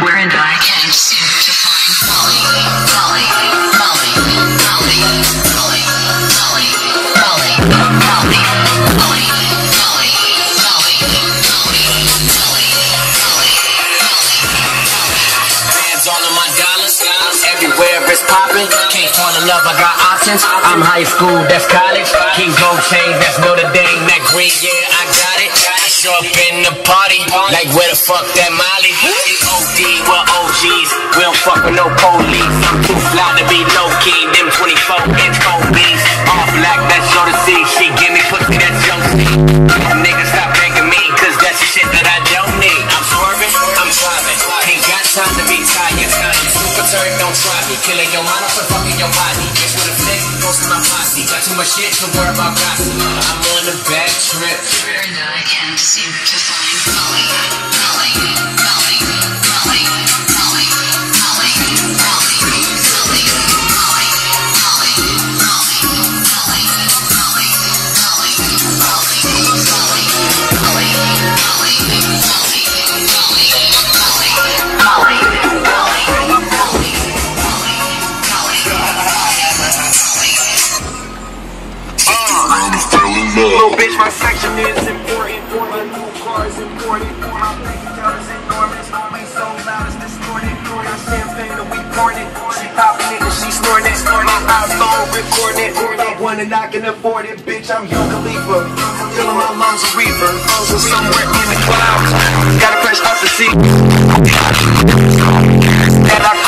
Wherein I can't seem to find Molly, Molly, Molly, Molly, Molly, Molly, Molly, Molly, Molly, Molly, Molly, Molly, Bands all of my dollars. Everywhere it's popping. Can't fall in love, I got options. I'm high school, that's college. King gold chains, that's Notre Dame. That green, yeah, I got it. I show up in the party, like where the fuck that Molly? With no police. I'm too fly to be low key. Them 24 inch Kobe's. All black, that's show to see. She give me pussy, that's Josie. Niggas stop begging me, cause that's the shit that I don't need. I'm swerving, I'm driving. Ain't got time to be tired. Super turd, don't try me. Killing your mind off and fucking your body. Bitch with a flick, goes to my posse. Got too much shit to worry about gossip. I'm on a bad trip. wherein I can't seem to find Molly, love. Little bitch, my section is important. For my new car is important. For my bank account is enormous. Always so loud, it's distorted. your champagne and we pouring it. She popping it and she snorting it. My iPhone recording it. For that one and I can afford it. Bitch, I'm Wiz Khalifa. Feeling my lungs a reaper. So somewhere in the clouds. Gotta crash out the sea. That I